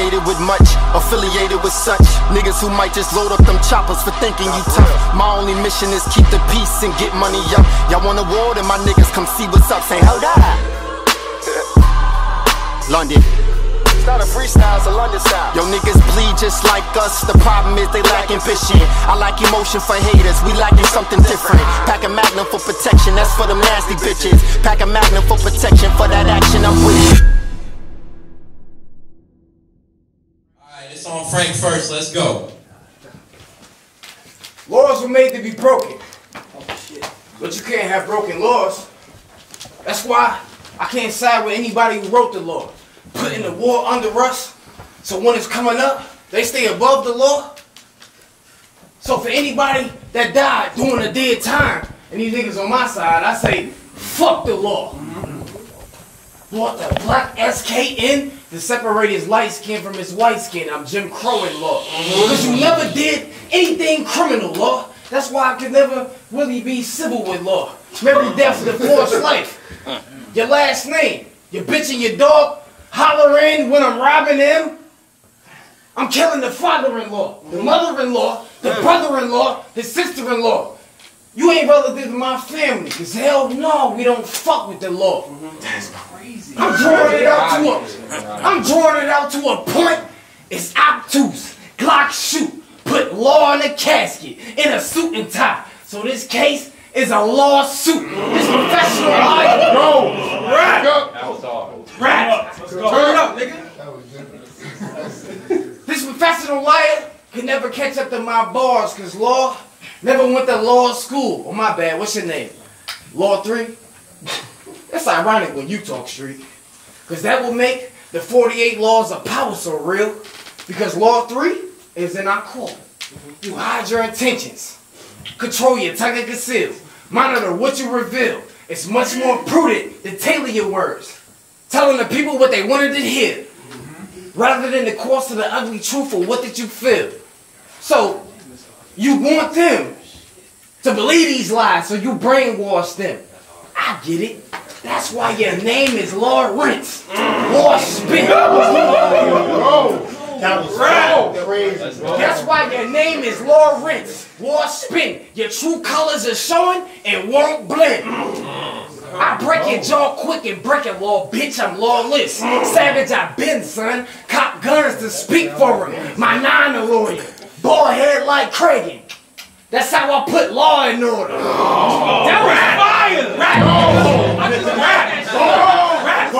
Affiliated with much, affiliated with such niggas who might just load up them choppers for thinking you tough. My only mission is keep the peace and get money up. Y'all want a war, then my niggas come see what's up. Say, hold up. London. It's not a freestyle, it's a London style. Yo, niggas bleed just like us. The problem is they lack ambition. I like emotion for haters. We lacking something different. Pack a magnum for protection. That's for them nasty bitches. Pack a magnum for protection for that action I'm with. Frank first. Let's go. Laws were made to be broken. But you can't have broken laws. That's why I can't side with anybody who wrote the law. Putting the war under us, so when it's coming up, they stay above the law. So for anybody that died doing a dead time, and these niggas on my side, I say, fuck the law. Brought the black SK in to separate his light skin from his white skin. I'm Jim Crow in law. Because you never did anything criminal, law. That's why I could never really be civil with law. Married death the forced life. Your last name, your bitch and your dog hollering when I'm robbing them. I'm killing the father-in-law, the mother-in-law, the brother-in-law, the sister-in-law. You ain't relative to my family, cause hell no, we don't fuck with the law. Mm-hmm. That's crazy. I'm drawing it out to a, I'm drawing it out to a point. It's obtuse. Glock shoot. Put law in a casket, in a suit and tie. So this case is a lawsuit. This professional liar. Bro, rap. Rap. Turn it up, nigga. This professional liar could never catch up to my bars, cause law never went to law school. Oh my bad, what's your name? Law 3? That's ironic when you talk street. Cause that will make the 48 laws of power so real. Because law 3 is in our court. You hide your intentions. Control your tongue and conceal. Monitor what you reveal. It's much more prudent to tailor your words. Telling the people what they wanted to hear. Rather than the course of the ugly truth of what did you feel. So, you want them to believe these lies, so you brainwash them. I get it. That's why your name is Lawrence. Lord Spit. That was Right. crazy. That's why your name is Lawrence. War spin. Your true colors are showing and won't blend. I break your jaw quick and break it, law, bitch. I'm lawless. Savage, I been, son. Cop guns to speak for him. My nine a lawyer. Ball head like Cragen. That's how I put law in order. That was fire! Rap! I just rap! Rap!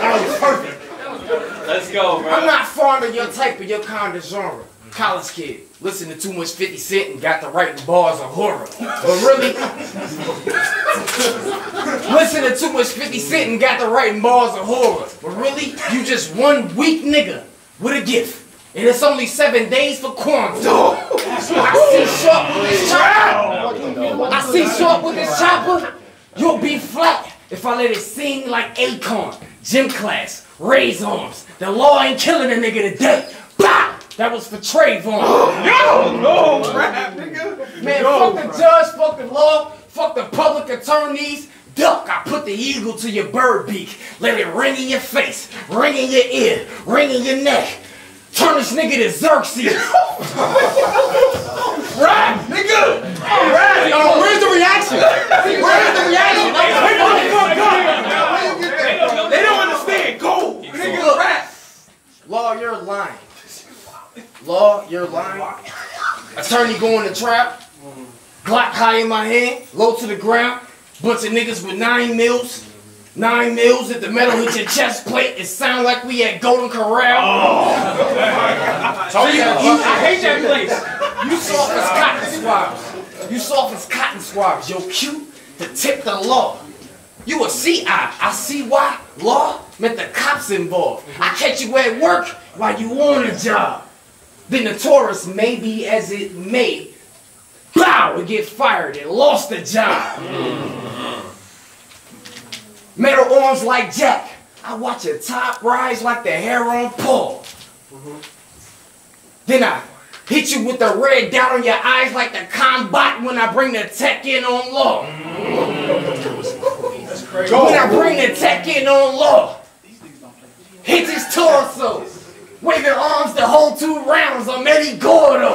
That was perfect. Let's go, bro. I'm not fond of your type of your kind of genre. College kid, listen to too much 50 Cent and got the writing bars of horror. But really, listen to too much 50 Cent and got the writing bars of horror. But really, you just one weak nigga with a gift. And it's only seven days for quarantine. I see sharp with this chopper. I see sharp with this chopper. You'll be flat if I let it sing like Acorn. Gym class, raise arms. The law ain't killing a nigga today. Bah! That was for Trayvon. Yo! No, rap, nigga. Man, fuck the judge, fuck the law, fuck the public attorneys. Duck, I put the eagle to your bird beak. Let it ring in your face, ring in your ear, ring in your neck. Turn this nigga to Xerxes. Rap, nigga! Rap! Yo, where's the reaction? Where's the reaction? Like, the fuck up? They don't understand. Go! Nigga, rap! Law, you're lying. Law, you're lying. Attorney going to trap. Glock high in my hand, low to the ground. Bunch of niggas with nine mils. Nine mils at the metal hit your chest plate. It sound like we at Golden Corral. Oh. So you, you, I hate that place. You soft as cotton swabs. You soft as cotton swabs. Yo, cute to tip the law. You a CI. I see why. Law meant the cops involved. I catch you at work while you on a job. Then the Taurus may be as it may. Bow and get fired and lost the job. Mm. Metal arms like Jax. I watch your top rise like the hair on Paul. Mm-hmm. Then I hit you with the red dot on your eyes like the combat when I bring the tech in on law. Mm-hmm. When I bring the tech in on law, hit his torso, waving arms to hold two rounds on Eddie Gordo.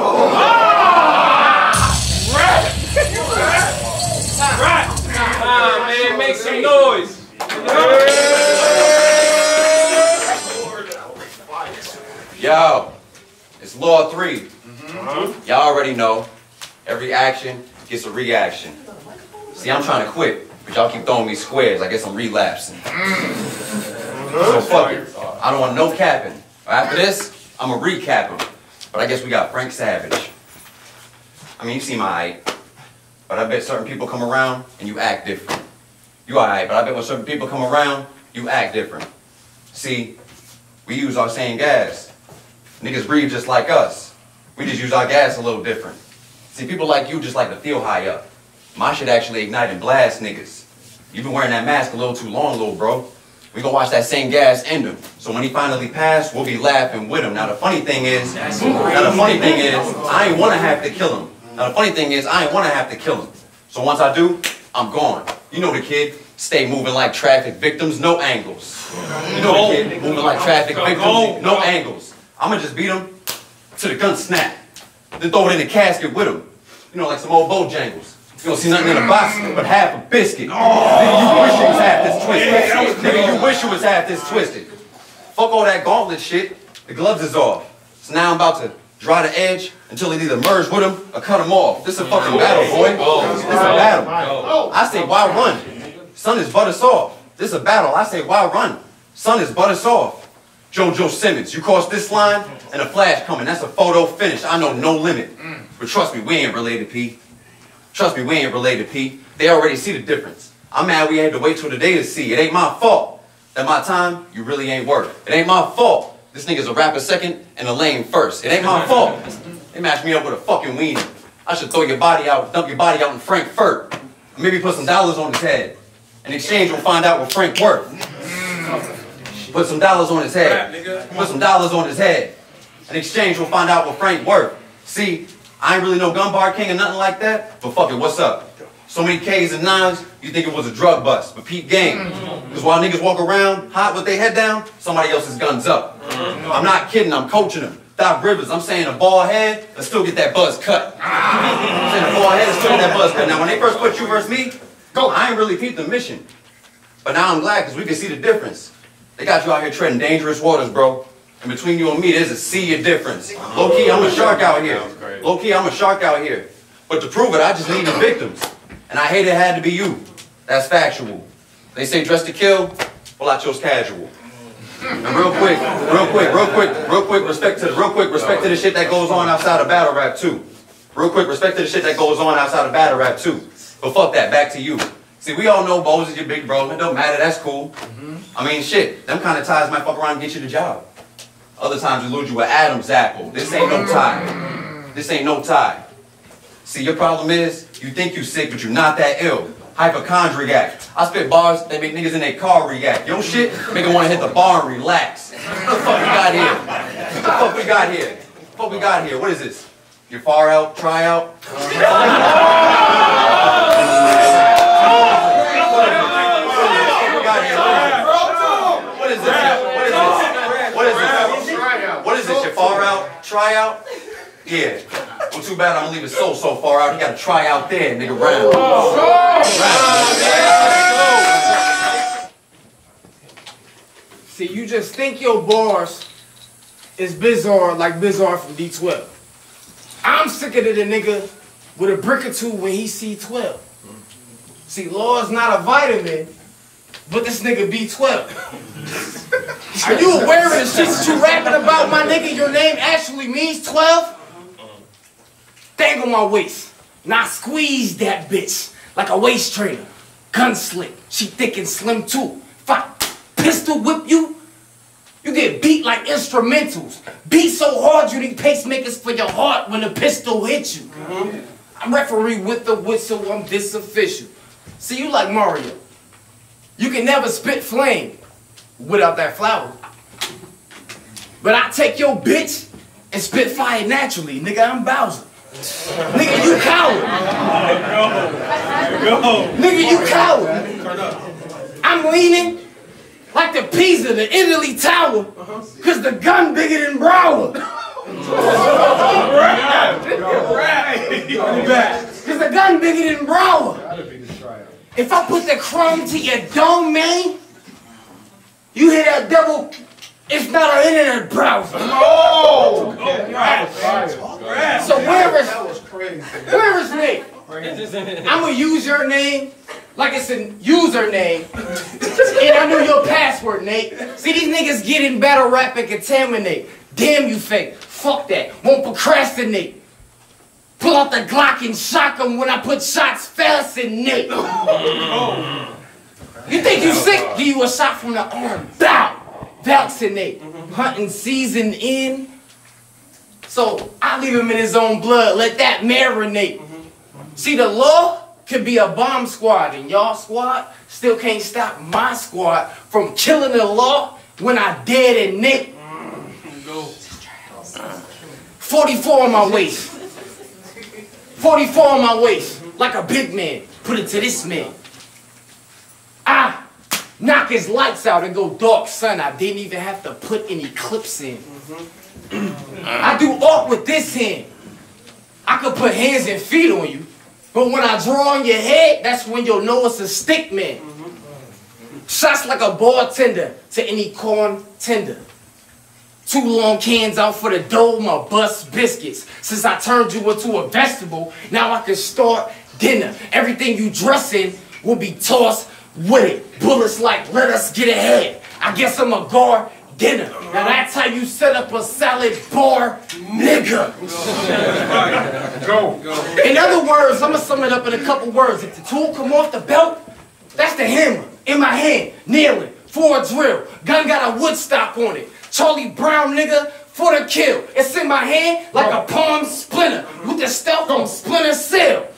all 3 Mm-hmm. Y'all already know. Every action gets a reaction. See, I'm trying to quit, but y'all keep throwing me squares. I guess I'm relapsing. Mm-hmm. so fuck it. I don't want no capping. After this, I'm gonna recap him. But I guess we got Phrank Savage. I mean, you seem alright, but I bet certain people come around and you act different. You alright, but I bet when certain people come around, you act different. See, we use our same gas, Niggas breathe just like us. We just use our gas a little different. See, people like you just like to feel high up. My shit actually ignite and blast niggas. You been wearing that mask a little too long, little bro. We gonna watch that same gas end him. So when he finally passed, we'll be laughing with him. Now the funny thing is, now the funny thing is, I ain't wanna have to kill him. Now the funny thing is, I ain't wanna have to kill him. So once I do, I'm gone. You know the kid, stay moving like traffic victims, no angles. You know the kid, moving like traffic victims, no angles. I'ma just beat him to the gun snap. Then throw it in the casket with him. You know, like some old Bojangles. You don't see nothing in the box but half a biscuit. Nigga, you wish it was half this twisted. Nigga, you wish it was half this twisted. Fuck all that gauntlet shit. The gloves is off. So now I'm about to dry the edge until it either merge with him or cut him off. This is a fucking battle, boy. This is a battle. I say, why run? Son is butter soft. This is a battle. I say, why run? Son is butter soft. JoJo Simmons, you cross this line and a flash coming. That's a photo finish. I know no limit. Mm. But trust me, we ain't related, P. Trust me, we ain't related, P. They already see the difference. I'm mad we had to wait till today to see. It ain't my fault that my time you really ain't worth. It ain't my fault. This nigga's a rapper second and a lame first. It ain't my fault. They matched me up with a fucking weenie. I should throw your body out, dump your body out in Frankfurt. Maybe put some dollars on his head. In exchange, we'll find out what Frank worth. Mm. Put some dollars on his head. Put some dollars on his head. In exchange, we'll find out what Frank worth. See, I ain't really no gun bar king or nothing like that, but fuck it, what's up? So many K's and nines, you think it was a drug bust, but peep game. Mm-hmm. Because while niggas walk around hot with their head down, somebody else's gun's up. Mm-hmm. I'm not kidding, I'm coaching them. Doc Rivers, I'm saying a ball head, let's still get that buzz cut. I'm saying a ball head, let's still get that buzz cut. Now when they first put you versus me, go, I ain't really peeped the mission. But now I'm glad because we can see the difference. They got you out here treading dangerous waters, bro. And between you and me, there's a sea of difference. Low key, I'm a uh-huh. shark out here. Low key, I'm a shark out here. But to prove it, I just needed victims. And I hate it had to be you. That's factual. They say dress to kill, well, I chose casual. And real quick, real quick, real quick, real quick, respect to the, real quick, respect to the shit that goes on outside of battle rap too. Real quick, respect to the shit that goes on outside of battle rap too. But fuck that, back to you. See, we all know Bose is your big bro. It don't matter, that's cool. Mm-hmm. I mean, shit, them kind of ties might fuck around and get you the job. Other times we lose you with Adam's apple. This ain't no mm-hmm. tie. This ain't no tie. See, your problem is, you think you sick, but you're not that ill. Hypochondriac. I spit bars that make niggas in their car react. Your shit make them want to hit the bar and relax. What the fuck we got here? What the fuck we got here? What the fuck we got here? What is this? Your far out, try out? try out? Yeah. Well, too bad I'm gonna leave his so far out. He gotta try out there, nigga, round. See, you just think your bars is bizarre like bizarre from D12. I'm sicker than the nigga with a brick or two when he see 12. See, law is not a vitamin, but this nigga B12. Are you aware of the shit that you rapping about, my nigga? Your name actually means 12? Dangle my waist. Now squeeze that bitch like a waist trainer. Gun slick. She thick and slim too. If I pistol whip you, you get beat like instrumentals. Beat so hard you need pacemakers for your heart when the pistol hits you. Mm-hmm. I'm referee with the whistle, I'm this official. See, you like Mario. You can never spit flame without that flower. But I take your bitch and spit fire naturally. Nigga, I'm Bowser. Nigga, you coward. Nigga, you coward. I'm leaning like the Pisa, the Italy Tower, cause the gun bigger than Broward. Cause the gun bigger than Broward. If I put the chrome to your dome, man, you hear that devil? it's not an internet browser. So where is, where is Nate? I'm gonna use your name like it's a username. and I know your password, Nate. See, these niggas getting in battle rap and contaminate. Damn you fake. Fuck that. Won't procrastinate. Pull out the Glock and shock them when I put shots fascinate. You think you sick? Uh, Give you a shot from the arm. Bow. Vaccinate. Mm-hmm. Hunting season in. So I leave him in his own blood. Let that marinate. Mm-hmm. See, the law could be a bomb squad, and y'all squad still can't stop my squad from killing the law when I dead and Nick. 44 on my waist. 44 on my waist. Like a big man. Put it to this man. Knock his lights out and go dark sun. I didn't even have to put any clips in. Mm-hmm. I do art with this hand. I could put hands and feet on you. But when I draw on your head, that's when you'll know it's a stick man. Mm-hmm. Shots like a bartender to any corn tender. Two long cans out for the dough, my bust biscuits. Since I turned you into a vegetable, now I can start dinner. Everything you dress in will be tossed with it. Bullets like, let us get ahead. I guess I'm a guard dinner. Now that's how you set up a salad bar, nigga. Go. In other words, I'm gonna sum it up in a couple words. If the tool come off the belt, that's the hammer in my hand, nailing for a drill. Gun got a wood stop on it. Charlie Brown nigga for the kill. It's in my hand like a palm splinter with the stealth on Splinter Cell.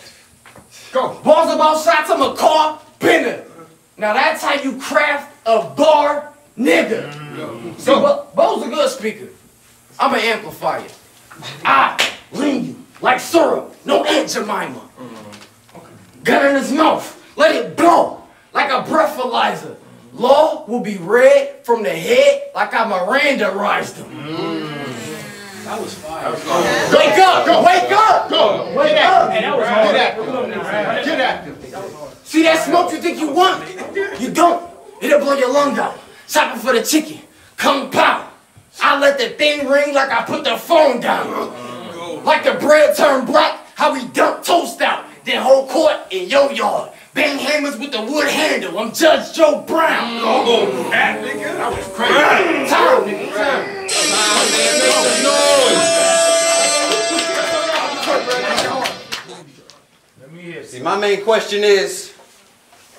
Go. Balls about shots, I'm a car bender. Now that's how you craft a bar nigga. Mm. See, Bo, Bo's a good speaker. I'm an amplifier. I lean you like syrup, no Aunt Jemima. Mm. Gun in his mouth, let it blow like a breathalyzer. Law will be read from the head like I Mirandaized him. Mm. That was fire. Wake up! Go. Wake up! Go. Wake up! Get active. Get active. See that smoke you think you want? You don't. It'll blow your lung out. Shopping for the chicken. Kung Pao. I let the thing ring like I put the phone down. Like the bread turned black, how we dump toast out. Then whole court in your yard. Bang hammers with the wood handle. I'm Judge Joe Brown. Oh, that nigga. That was crazy. Time, nigga, time. See, my main question is,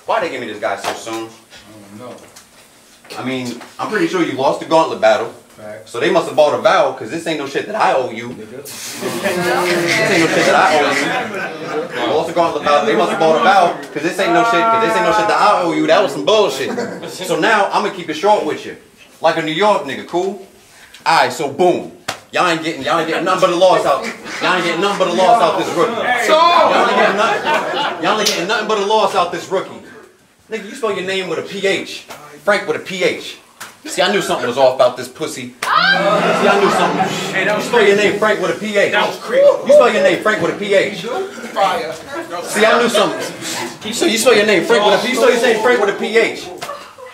why they give me this guy so soon? I don't know. I mean, I'm pretty sure you lost the gauntlet battle. Facts. So they must have bought a vow, because this ain't no shit that I owe you. This ain't no shit that I owe you. You lost the gauntlet battle, they must have bought a vow, because this ain't no shit, because this ain't no shit that I owe you. That was some bullshit. So now, I'm gonna keep it short with you. Like a New York nigga, cool? Alright, so boom. Y'all ain't getting, y'all ain't getting nothing but the loss out. Y'all ain't getting nothing but the loss out this rookie. Y'all ain't getting nothing. Y'all ain't getting nothing but a loss out this rookie. Nigga, you spell your name with a PH. Frank with a PH. See, I knew something was off about this pussy. See, I knew something. Hey, that You was spell your name Frank with a PH. That was crazy. You spell your name Frank with a PH. Fire. See, I knew something. So you spell your name Frank with a you spell your name Frank with a PH.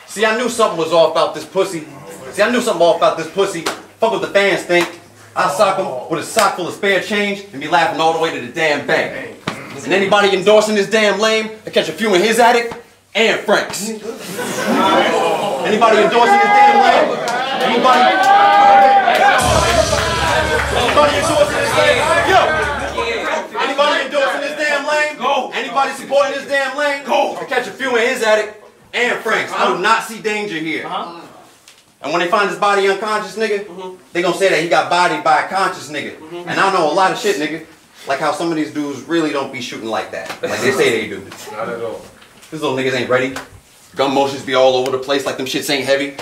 See, I knew something was off about this pussy. See, I knew something off about this pussy. Fuck what the fans think. I sock him with a sock full of spare change and be laughing all the way to the damn bank. And anybody endorsing this damn lame, I catch a few in his attic and Frank's. Anybody endorsing this damn lame? Anybody? Anybody endorsing this damn Yo! Anybody endorsing this damn lane? Go. Anybody supporting this damn lane? Go. I catch a few in his attic and Frank's. I do uh-huh. not see danger here. Uh-huh. And when they find his body unconscious, nigga, mm-hmm. they gonna say that he got bodied by a conscious nigga. Mm-hmm. And I know a lot of shit, nigga. Like how some of these dudes really don't be shooting like that. Like they say they do. Not at all. These little niggas ain't ready. Gum motions be all over the place like them shits ain't heavy.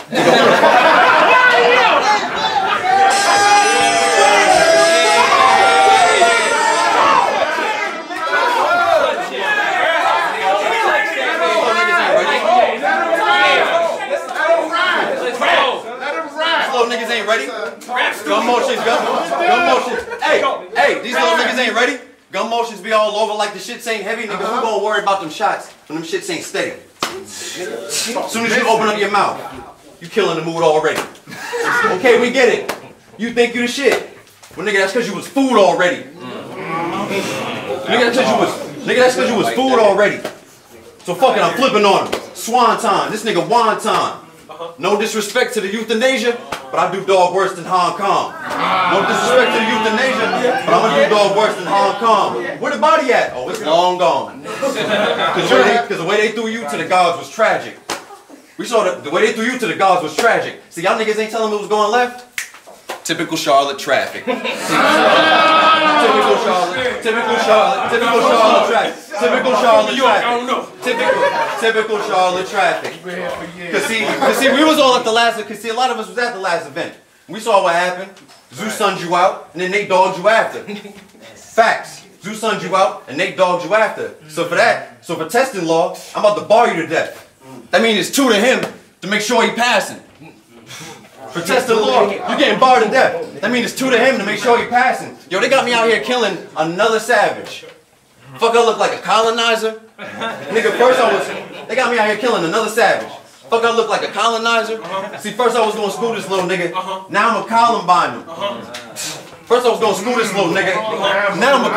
ain't ready. Gun motions, gun, gun motions. Hey, hey, these little niggas ain't ready. Gun motions be all over like the shits ain't heavy, nigga. Who uh-huh. gonna worry about them shots when them shits ain't steady? As soon as you open up your mouth, you killing the mood already. Okay, we get it. You think you the shit. Well, nigga, that's because you was food already. Nigga, that's because you was, nigga, that's because you was food already. So fuck it, I'm flipping on him. Swan time. This nigga wonton. Uh-huh. No disrespect to the euthanasia, but I do dog worse than Hong Kong. No disrespect to the euthanasia, but I'm gonna do dog worse than Hong Kong. Where the body at? Oh, it's long gone. Cause, the way they- Cause the way they threw you to the gods was tragic. We saw the, the way they threw you to the gods was tragic. See, y'all niggas ain't telling me it was going left. Typical Charlotte traffic. typical Charlotte. Typical Charlotte. Typical Charlotte traffic. Typical Charlotte traffic. Typical, typical Charlotte traffic. Cause see, cause see, we was all at the last. Cause see, a lot of us was at the last event. We saw what happened. Zeus sunned you out, and then they dogged you after. Facts. Zeus sunned you out, and they dogged you after. So for that, so for testing law, I'm about to bar you to death. That means it's two to him to make sure he passing. For the law, You're getting barred to death. That means it's two to him to make sure you're passing. Yo, they got me out here killing another savage. Fuck, I look like a colonizer. Nigga, first I was, they got me out here killing another savage. Fuck, I look like a colonizer. See, first I was gonna school this little nigga. Now I'm a Columbine him. First I was gonna school this little nigga. Now I'm a,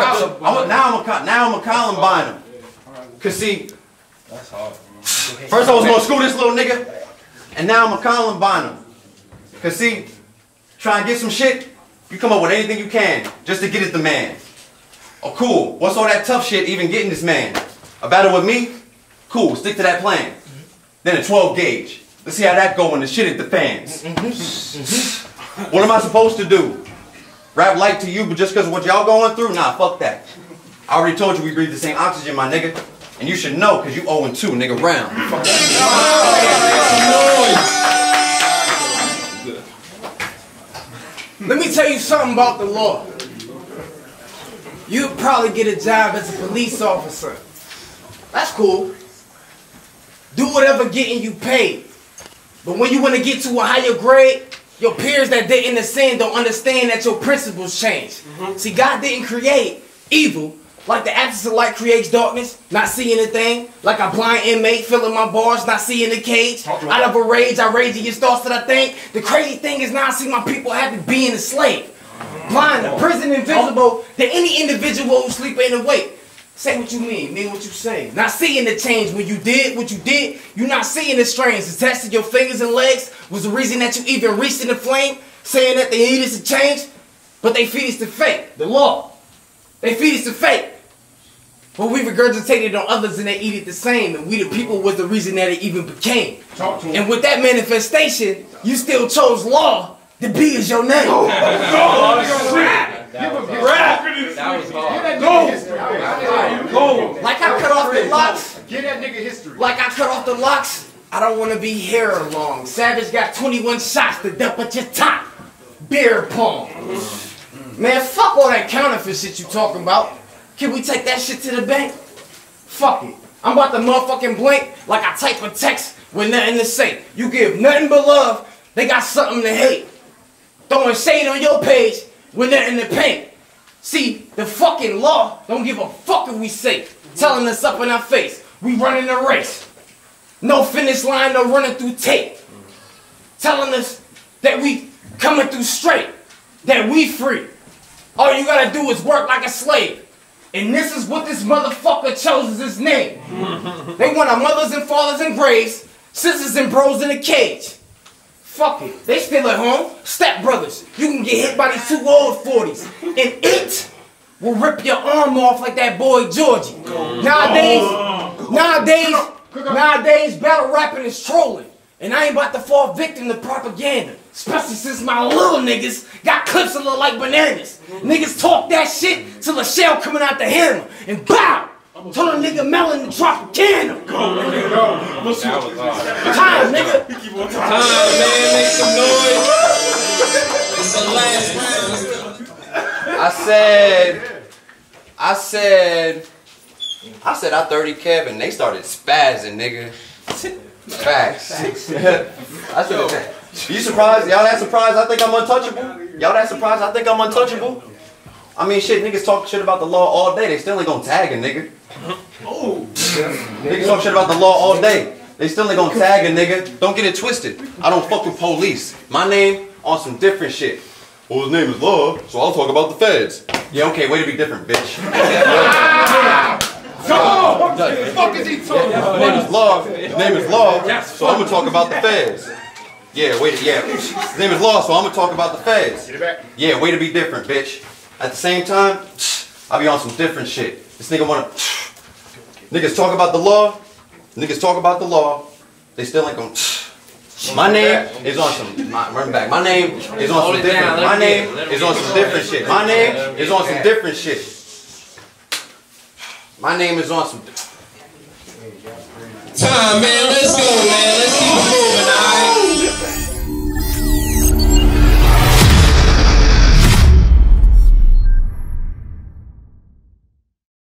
I'm a now I'm a, now I'm a Columbine him. Cause see, first I was gonna school this little nigga, and now I'm a Columbine him. Cause see, try and get some shit, you come up with anything you can just to get at the man. Oh, cool. What's all that tough shit even getting this man? A battle with me? Cool. Stick to that plan. Then a 12 gauge. Let's see how that go when the shit at the fans. what am I supposed to do? Rap light to you, but just because of what y'all going through? Nah, fuck that. I already told you we breathe the same oxygen, my nigga. And you should know, because you 0 2, nigga, round. Let me tell you something about the law. You'd probably get a job as a police officer. That's cool. Do whatever getting you paid. But when you want to get to a higher grade, your peers that didn't ascend don't understand that your principles change. Mm-hmm. See, God didn't create evil like the absence of light creates darkness, not seeing a thing. Like a blind inmate filling my bars, not seeing the cage. Out of a rage, I rage against thoughts that I think. The crazy thing is now I see my people happy being a slave. Blind, the prison invisible to any individual who sleep and awake. Say what you mean, mean what you say. Not seeing the change when you did what you did, you're not seeing the strains attached to your fingers and legs was the reason that you even reached in the flame, saying that they needed to change, but they feed us to fake, the law. They feed us to fake. But we regurgitated on others and they eat it the same, and we the people was the reason that it even became. Talk to him. And with that manifestation, you still chose law to be as your name. Like I cut off the locks, Get that nigga history. like I cut off the locks, I don't want to be here long. Savage got 21 shots to dump at your top. Beer pong. Man, fuck all that counterfeit shit you talking about. Can we take that shit to the bank? Fuck it. I'm about to motherfucking blink like I type a text with nothing to say. You give nothing but love, they got something to hate. Throwing shade on your page with nothing to paint. See, the fucking law don't give a fuck if we say, telling us up in our face, we running a race. No finish line, no running through tape. Telling us that we coming through straight, that we free. All you gotta do is work like a slave. And this is what this motherfucker chose as his name. they want our mothers and fathers in graves, sisters and bros in a cage. Fuck it. They still at home. Step brothers. You can get hit by these two old 40s. And it will rip your arm off like that boy Georgie. Nowadays, nowadays, nowadays, battle rapping is trolling. And I ain't about to fall victim to propaganda. Especially since my little niggas got clips that look like bananas. Niggas talk that shit till a shell coming out the hammer. And bow! Told a nigga melon to drop a cannon. Time, nigga. Time, man, make some noise. It's the last round. I said, I said, I said I 30 Kevin. they started spazzing, nigga. Facts. I said, You surprised? Y'all that surprised? I think I'm untouchable. Y'all that surprised? I think I'm untouchable. I mean, shit, niggas talk shit about the law all day. They still ain't gonna tag a nigga. Oh. niggas talk shit about the law all day. They still ain't gonna tag a nigga. Don't get it twisted. I don't fuck with police. My name on some different shit. Well, his name is Law, so I'll talk about the feds. Yeah, okay, way to be different, bitch. What the fuck is he talking His name is Law. His name is Law, so I'm gonna talk about the feds. Yeah, wait, yeah. His name is Law, so I'm gonna talk about the feds. Get it back. Yeah, way to be different, bitch. At the same time, I be on some different shit. This nigga wanna. Niggas talk about the law. Niggas talk about the law. They still ain't gonna. My name is on some. My, run back. My name is on some different. My name get it, let him is on some different shit. My name is on some different shit. My name is on some. Time, man.